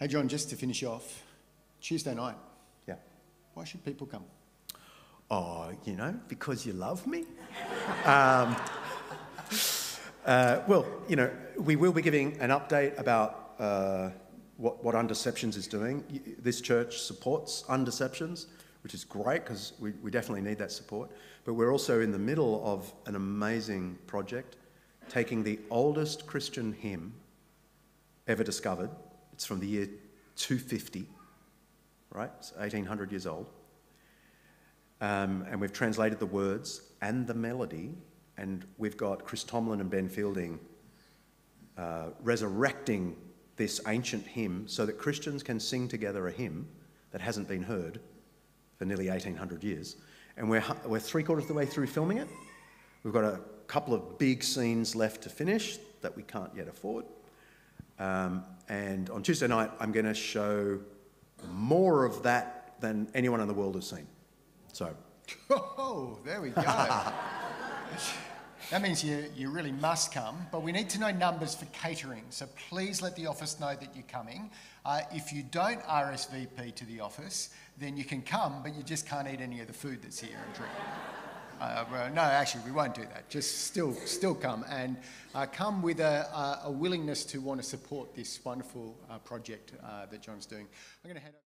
Hey, John, just to finish off, Tuesday night, Yeah. why should people come? Oh, you know, because you love me. um, uh, well, you know, we will be giving an update about uh, what, what Undeceptions is doing. This church supports Undeceptions, which is great because we, we definitely need that support. But we're also in the middle of an amazing project, taking the oldest Christian hymn ever discovered. It's from the year 250, right? It's 1800 years old. Um, and we've translated the words and the melody, and we've got Chris Tomlin and Ben Fielding uh, resurrecting this ancient hymn so that Christians can sing together a hymn that hasn't been heard for nearly 1800 years. And we're, we're three quarters of the way through filming it. We've got a couple of big scenes left to finish that we can't yet afford. Um, and on Tuesday night, I'm going to show more of that than anyone in the world has seen. So, Oh, there we go. that means you, you really must come, but we need to know numbers for catering. So please let the office know that you're coming. Uh, if you don't RSVP to the office, then you can come, but you just can't eat any of the food that's here and drink. Uh, no, actually, we won't do that. Just still, still come and uh, come with a, a, willingness to want to support this wonderful uh, project uh, that John's doing. I'm going to over-